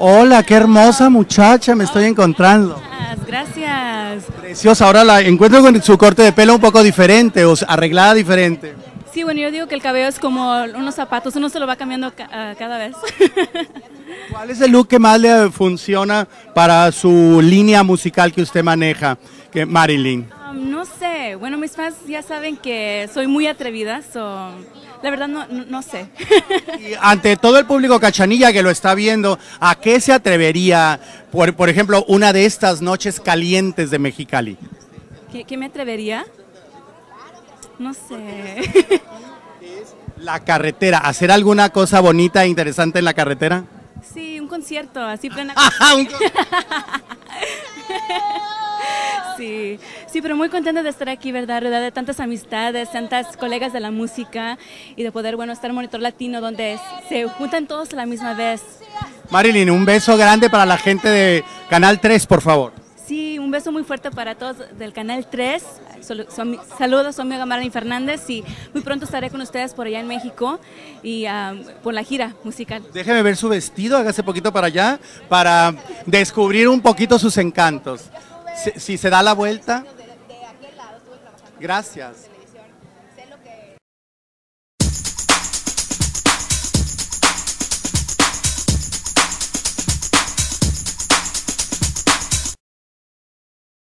Hola, qué hermosa muchacha me estoy encontrando. Gracias. Preciosa, ahora la encuentro con su corte de pelo un poco diferente, o sea, arreglada diferente. Sí, bueno, yo digo que el cabello es como unos zapatos, uno se lo va cambiando ca- cada vez. ¿Cuál es el look que más le funciona para su línea musical que usted maneja, que Marilyn? Um, no sé, bueno, mis fans ya saben que soy muy atrevida, so, la verdad no, no, no sé. Y ante todo el público cachanilla que lo está viendo, ¿a qué se atrevería, por, por ejemplo, una de estas noches calientes de Mexicali? ¿Qué, qué me atrevería? No sé. La carretera, ¿hacer alguna cosa bonita e interesante en la carretera? Sí, un concierto, así plena. Un co- Sí, sí, pero muy contenta de estar aquí, ¿verdad? Rodeada de tantas amistades, tantas colegas de la música y de poder, bueno, estar en Monitor Latino donde se juntan todos a la misma vez. Marilyn, un beso grande para la gente de Canal 3, por favor. Sí, un beso muy fuerte para todos del Canal 3. Solu- su ami- Saludos, soy mi amiga Marilyn Fernández y muy pronto estaré con ustedes por allá en México y ah, por la gira musical. Déjeme ver su vestido, hágase poquito para allá, para descubrir un poquito sus encantos. Si, si se da la vuelta. Gracias.